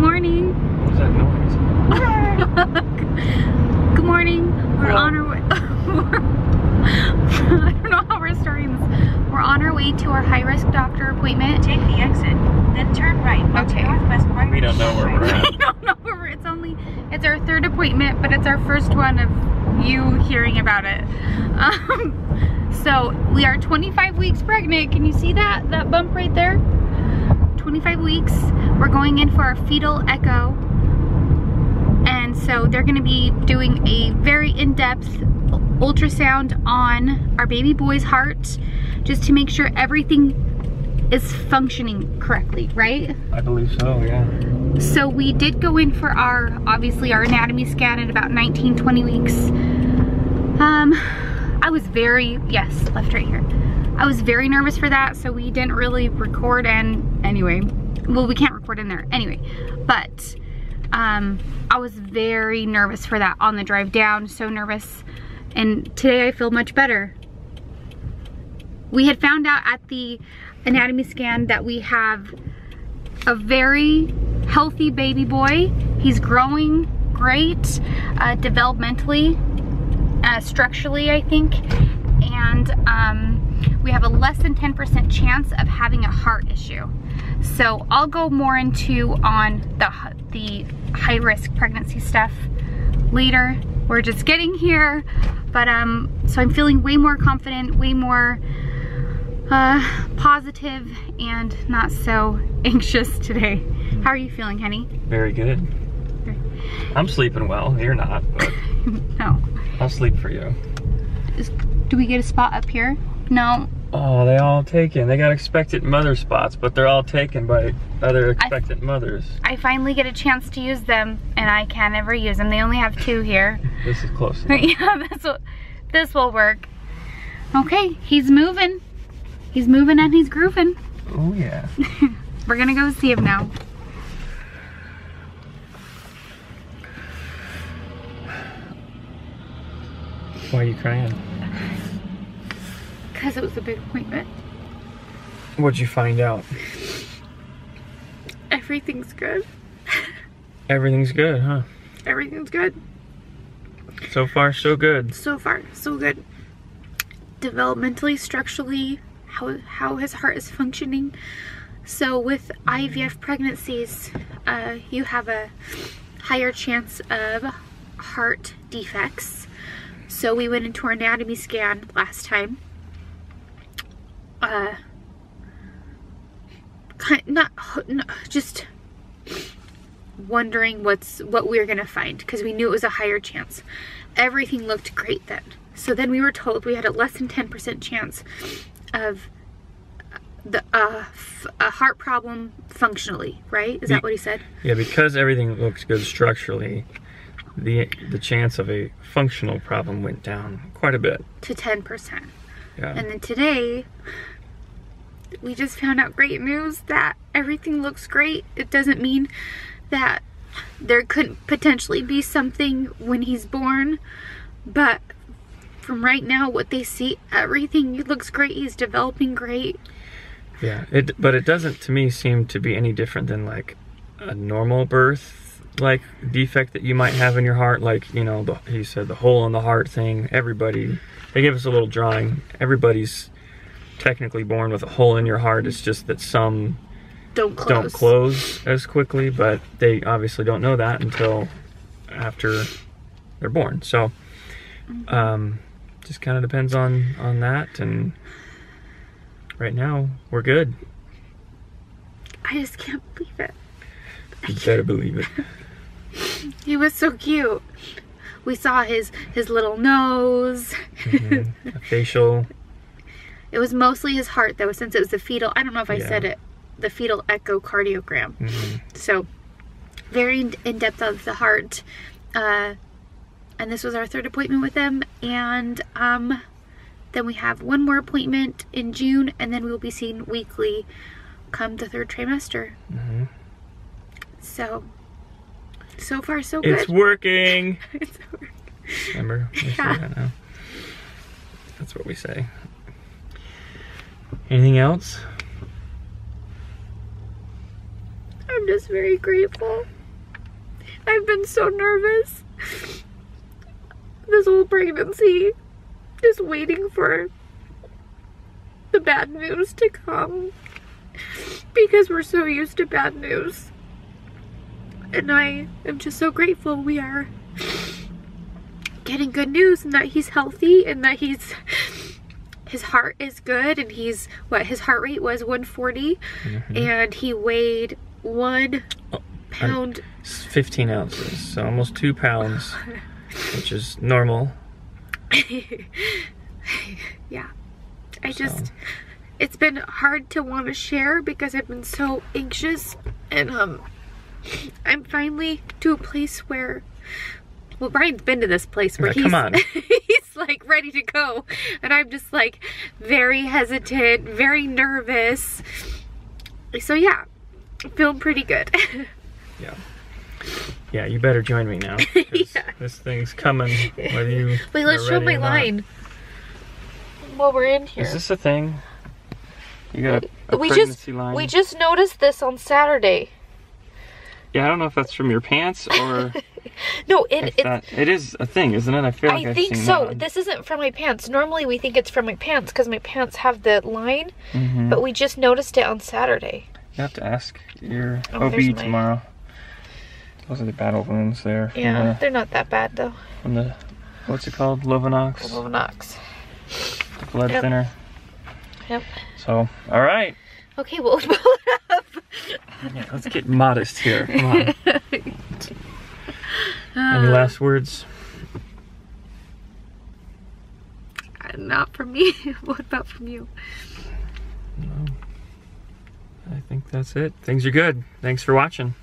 morning. What's that noise? Good morning. We're Hello. on our way. I don't know how we're starting this. We're on our way to our high risk doctor appointment. Take the exit, then turn right Okay. Northwest We don't know where we're I at. don't know where we're, it's only, it's our third appointment, but it's our first one of you hearing about it. Um, so we are 25 weeks pregnant. Can you see that, that bump right there? 25 weeks. We're going in for our fetal echo. And so they're gonna be doing a very in-depth ultrasound on our baby boy's heart just to make sure everything is functioning correctly, right? I believe so, yeah. So we did go in for our, obviously our anatomy scan at about 19, 20 weeks. Um, I was very, yes, left right here. I was very nervous for that, so we didn't really record and anyway, well, we can't record in there anyway, but um, I was very nervous for that on the drive down, so nervous. And today I feel much better. We had found out at the anatomy scan that we have a very healthy baby boy. He's growing great, uh, developmentally, uh, structurally, I think. And um, we have a less than 10% chance of having a heart issue. So I'll go more into on the, the high risk pregnancy stuff later. We're just getting here, but um, so I'm feeling way more confident, way more uh, positive and not so anxious today. How are you feeling, honey? Very good. I'm sleeping well. You're not, but No. I'll sleep for you. Is, do we get a spot up here? No. Oh, they all taken. They got expectant mother spots, but they're all taken by other expectant mothers. I finally get a chance to use them and I can't ever use them. They only have two here. This is close. enough. yeah, this will, this will work. Okay, he's moving. He's moving and he's grooving. Oh yeah. We're gonna go see him now. Why are you crying? Cause it was a big appointment. What'd you find out? Everything's good. Everything's good, huh? Everything's good. So far, so good. so far so good developmentally structurally how how his heart is functioning so with IVF pregnancies uh, you have a higher chance of heart defects so we went into our anatomy scan last time uh kind not, not just wondering what's what we were gonna find because we knew it was a higher chance. Everything looked great then. So then we were told we had a less than 10% chance of the uh, f- a heart problem functionally, right? Is Be- that what he said? Yeah, because everything looks good structurally, the the chance of a functional problem went down quite a bit. To 10%. Yeah. And then today, we just found out great news that everything looks great. It doesn't mean that there couldn't potentially be something when he's born, but from right now, what they see, everything looks great. He's developing great. Yeah, it but it doesn't to me seem to be any different than like a normal birth like defect that you might have in your heart like, you know, the, he said the hole in the heart thing. Everybody they gave us a little drawing. Everybody's technically born with a hole in your heart. It's just that some Don't close. don't close as quickly, but they obviously don't know that until after they're born. So um just kind of depends on on that and right now we're good. I just can't believe it. You better believe it. He was so cute. We saw his his little nose. Mhm. Facial. It was mostly his heart though, since it was the fetal. I don't know if I Yeah. said it. The fetal echocardiogram. mhm. So very in- depth of the heart. Uh, and this was our third appointment with them. And um, then we have one more appointment in June, and then we'll be seen weekly come the third trimester. Mhm. So so far so good. It's working. It's- Remember? Yeah. that now. That's what we say. Anything else? I'm just very grateful. I've been so nervous this whole pregnancy, just waiting for the bad news to come because we're so used to bad news. And I am just so grateful we are getting good news and that he's healthy and that he's his heart is good and he's what his heart rate was 140 Mhm. and he weighed one Oh, pound It's 15 ounces, so almost two pounds, which is normal. yeah i So- just it's been hard to want to share because i've been so anxious and um i'm finally to a place where well brian's been to this place where he's come on. he's like ready to go and i'm just like very hesitant very nervous so yeah I'm feeling pretty good Yeah. Yeah, you better join me now. Yeah. This thing's coming, whether you. wait let's show my line while we're in here Is this a thing? You got a, a we pregnancy just line? we just noticed this on saturday yeah, I don't know if that's from your pants or no it, it's that. It is a thing, isn't it? I feel like I I've think so. This isn't from my pants. Normally we think it's from my pants because my pants have the line, Mhm. but we just noticed it on Saturday. You have to ask your Oh, OB my- tomorrow. Those are the battle wounds there. Yeah, The, they're not that bad though. from the what's it called? Lovenox, Lovenox. the blood Yep. thinner. Yep. So, all right. Okay, well, it. Yeah, let's get modest here. Come on. Any Uh, last words? Not from me. what about from you? No. I think that's it. Things are good. Thanks for watching.